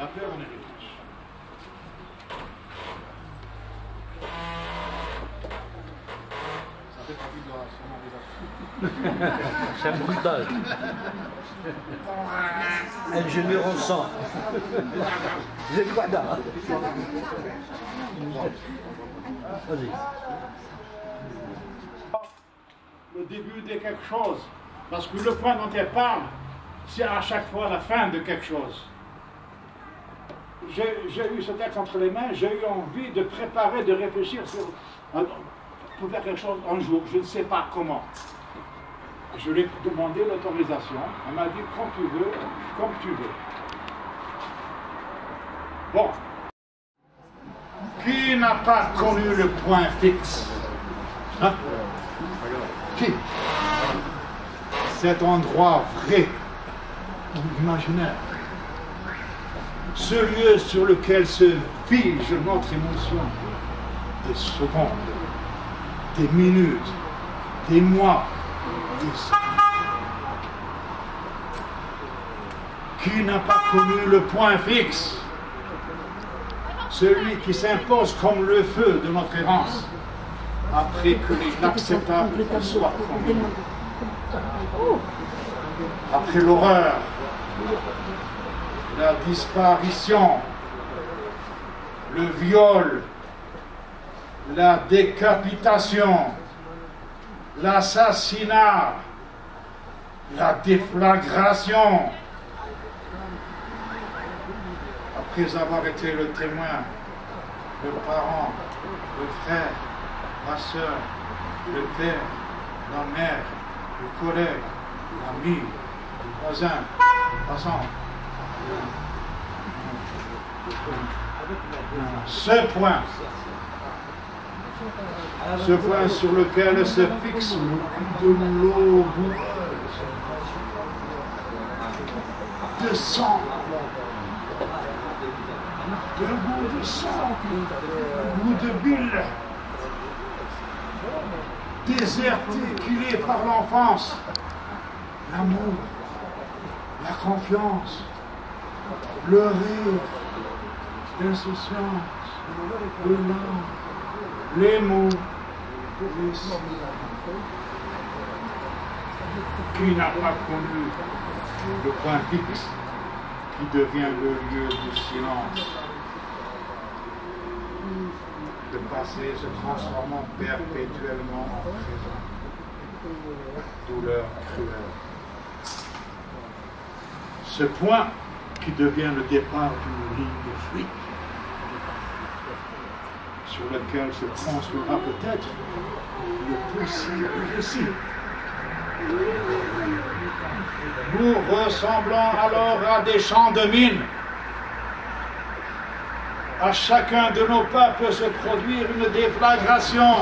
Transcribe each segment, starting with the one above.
La peur en héritage. Ça fait partie de la. C'est un bruitage. Ingénieur en sang. Vous êtes quoi là Vas-y. Le début de quelque chose. Parce que le point dont elle parle, c'est à chaque fois la fin de quelque chose. J'ai eu ce texte entre les mains, j'ai eu envie de préparer, de réfléchir sur, euh, pour faire quelque chose un jour, je ne sais pas comment. Je lui ai demandé l'autorisation, elle m'a dit quand tu veux, comme tu veux. Bon. Qui n'a pas connu le point fixe? Hein? Qui? Cet endroit vrai ou imaginaire ce lieu sur lequel se fige notre émotion, des secondes, des minutes, des mois, des Qui n'a pas connu le point fixe? Celui qui s'impose comme le feu de notre errance, après que l'inacceptable soit commis. Après l'horreur, la disparition, le viol, la décapitation, l'assassinat, la déflagration. Après avoir été le témoin, le parent, le frère, la soeur, le père, la mère, le collègue, l'ami, le voisin, passant, ce point, ce point sur lequel se fixe de l'eau. Boueuse, de sang, de goût de sang, de goût de bile, est par l'enfance, l'amour, la confiance, le rire, l'insouciance, le nom, les mots, les. Qui n'a pas connu le point fixe qui devient le lieu du silence, de passer se transformant perpétuellement en présent, douleur cruelle. Ce point qui devient le départ d'une ligne de fuite sur laquelle se construira peut-être le possible récit. Nous ressemblons alors à des champs de mines. À chacun de nos pas peut se produire une déflagration.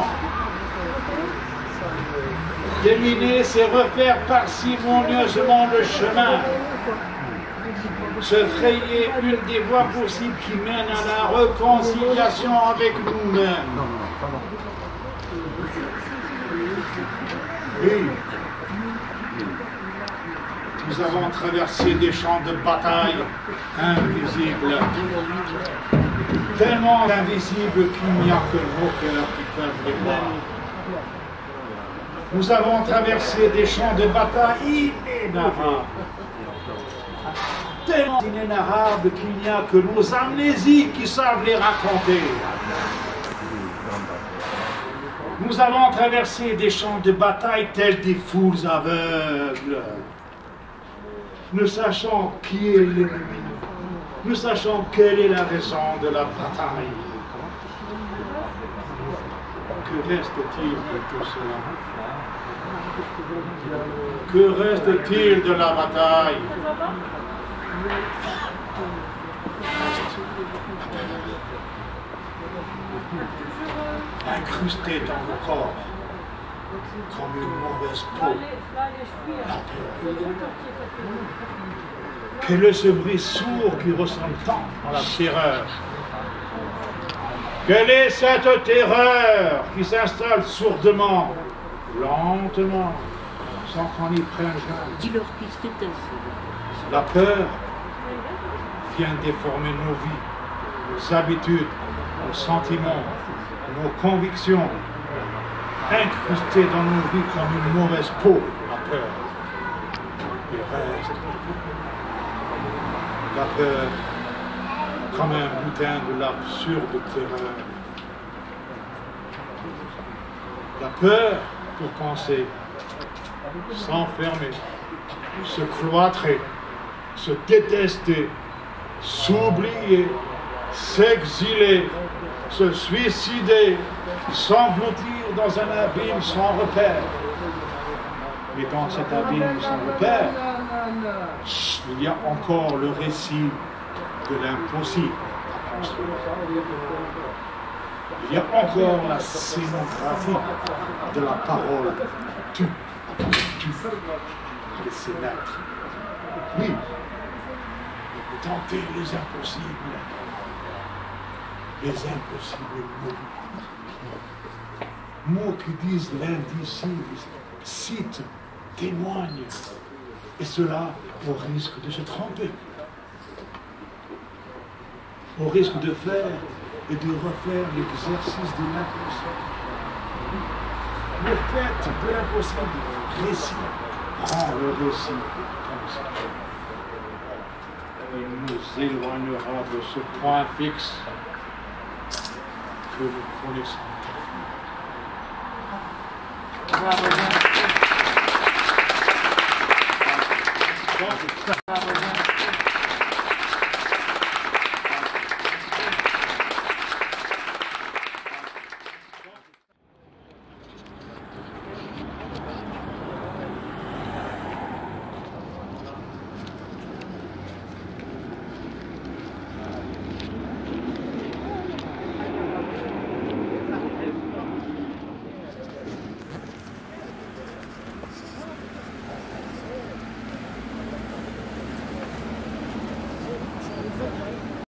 Déminer, c'est refaire parcimonieusement le chemin se frayer une des voies possibles qui mènent à la réconciliation avec nous-mêmes. Oui. Nous avons traversé des champs de bataille invisibles, tellement invisibles qu'il n'y a que nos cœurs qui peuvent les voir. Nous avons traversé des champs de bataille inénarrables tellement inénarrables qu'il n'y a que nos amnésies qui savent les raconter. Nous avons traversé des champs de bataille tels des foules aveugles, ne sachant qui est l'ennemi, ne sachant quelle est la raison de la bataille. Que reste-t-il de tout cela? Que reste-t-il de la bataille? Incrusté dans le corps comme une mauvaise peau. Quel est ce bruit sourd qui ressemble tant à la terreur. Quelle est cette terreur qui s'installe sourdement, lentement, sans qu'on y prenne c'était La peur vient déformer nos vies, nos habitudes, nos sentiments, nos convictions, incrustés dans nos vies comme une mauvaise peau à peur. Il la peur comme un butin de l'absurde terreur. La peur pour penser, s'enfermer, se cloîtrer, se détester, s'oublier, s'exiler, se suicider, s'engloutir dans un abîme sans repère. Mais dans cet abîme sans repère, il y a encore le récit de l'impossible. Il y a encore la scénographie de la parole. Tu, tu, laisser. Oui, tenter les impossibles. Les impossibles mots. Mots qui disent l'indicible, citent, témoignent. Et cela au risque de se tromper. Au risque de faire et de refaire l'exercice de l'impossible. Le fait de l'impossible, récit, rend le récit possible. Il nous éloignera de ce point fixe que nous connaissons. Bravo.